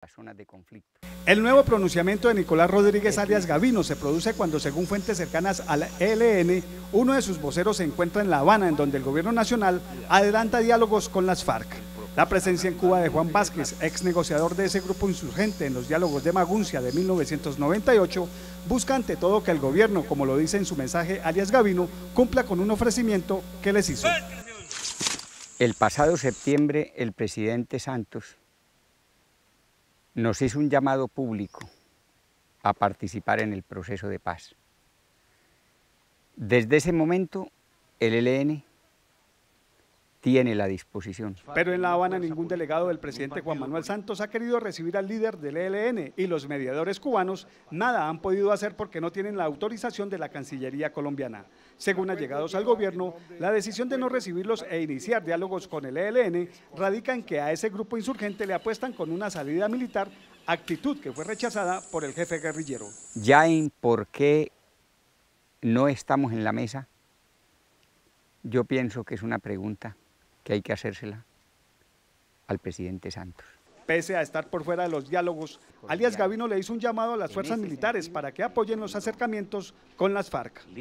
las zonas de conflicto. El nuevo pronunciamiento de Nicolás Rodríguez alias Gavino se produce cuando, según fuentes cercanas al ELN, uno de sus voceros se encuentra en La Habana, en donde el gobierno nacional adelanta diálogos con las FARC. La presencia en Cuba de Juan Vázquez, ex negociador de ese grupo insurgente en los diálogos de Maguncia de 1998, busca ante todo que el gobierno, como lo dice en su mensaje alias Gavino, cumpla con un ofrecimiento que les hizo. El pasado septiembre, el presidente Santos nos hizo un llamado público a participar en el proceso de paz. Desde ese momento, el ELN tiene la disposición. Pero en La Habana ningún delegado del presidente Juan Manuel Santos ha querido recibir al líder del ELN y los mediadores cubanos nada han podido hacer porque no tienen la autorización de la Cancillería colombiana. Según allegados al gobierno, la decisión de no recibirlos e iniciar diálogos con el ELN radica en que a ese grupo insurgente le apuestan con una salida militar, actitud que fue rechazada por el jefe guerrillero. Ya en por qué no estamos en la mesa, yo pienso que es una pregunta que hay que hacérsela al presidente Santos. Pese a estar por fuera de los diálogos, alias Gavino le hizo un llamado a las fuerzas militares para que apoyen los acercamientos con las FARC.